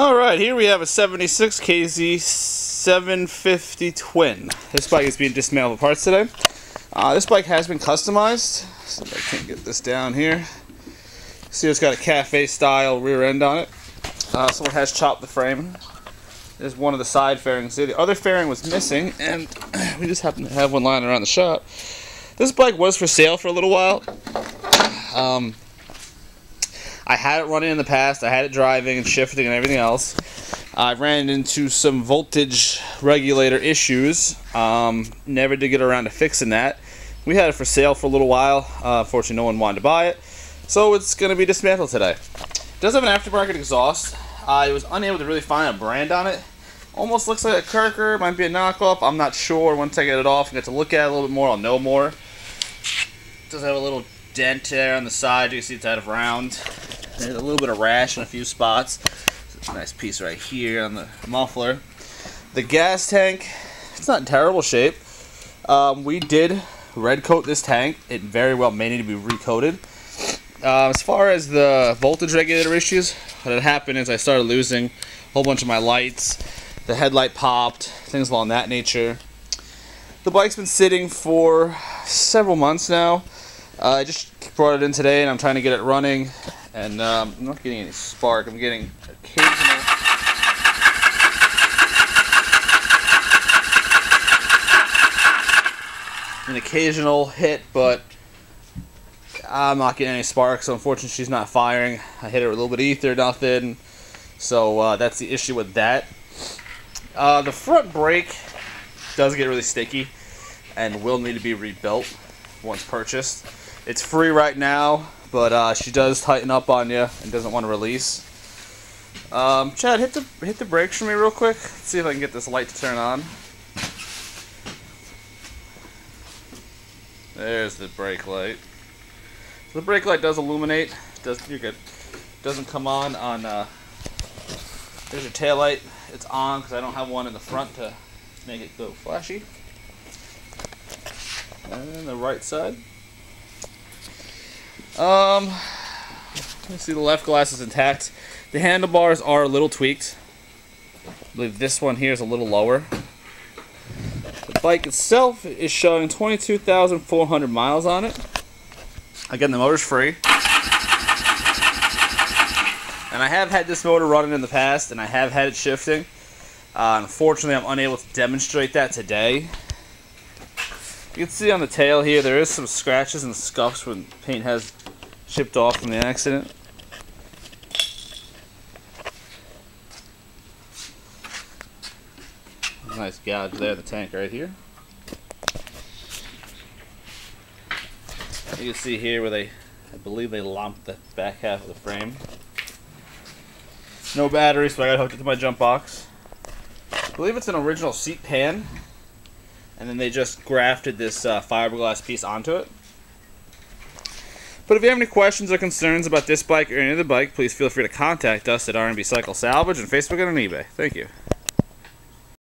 Alright, here we have a 76 KZ 750 Twin. This bike is being dismantled parts today. Uh, this bike has been customized. See if I can't get this down here. See it's got a cafe style rear end on it. Uh, someone has chopped the frame. There's one of the side fairings there. The other fairing was missing and we just happen to have one lying around the shop. This bike was for sale for a little while. Um, I had it running in the past. I had it driving and shifting and everything else. I ran into some voltage regulator issues. Um, never did get around to fixing that. We had it for sale for a little while. Uh, unfortunately, no one wanted to buy it. So it's going to be dismantled today. It does have an aftermarket exhaust. I was unable to really find a brand on it. Almost looks like a Kerker. Might be a knockoff. I'm not sure. Once I get it off and get to look at it a little bit more, I'll know more. It does have a little dent there on the side. You can see it's out of round. There's a little bit of rash in a few spots. nice piece right here on the muffler. The gas tank, it's not in terrible shape. Um, we did red coat this tank. It very well may need to be recoated. Uh, as far as the voltage regulator issues, what had happened is I started losing a whole bunch of my lights. The headlight popped, things along that nature. The bike's been sitting for several months now. Uh, I just brought it in today and I'm trying to get it running and um, I'm not getting any spark. I'm getting occasional. An occasional hit, but I'm not getting any spark, so unfortunately she's not firing. I hit her with a little bit of ether, nothing. So uh, that's the issue with that. Uh, the front brake does get really sticky and will need to be rebuilt once purchased. It's free right now. But uh, she does tighten up on you and doesn't want to release. Um, Chad, hit the hit the brakes for me real quick. Let's see if I can get this light to turn on. There's the brake light. So the brake light does illuminate. Does you're good. Doesn't come on on. Uh, there's your tail light. It's on because I don't have one in the front to make it go flashy. And then the right side. Um, see, the left glass is intact. The handlebars are a little tweaked. I believe this one here is a little lower. The bike itself is showing 22,400 miles on it. Again, the motor's free. And I have had this motor running in the past, and I have had it shifting. Uh, unfortunately, I'm unable to demonstrate that today. You can see on the tail here, there is some scratches and scuffs when paint has chipped off from the accident. Nice gouge there, the tank right here. You can see here where they, I believe they lumped the back half of the frame. No battery, so I got hooked it to my jump box. I believe it's an original seat pan, and then they just grafted this uh, fiberglass piece onto it. But if you have any questions or concerns about this bike or any other bike, please feel free to contact us at R&B Cycle Salvage on Facebook and on eBay. Thank you.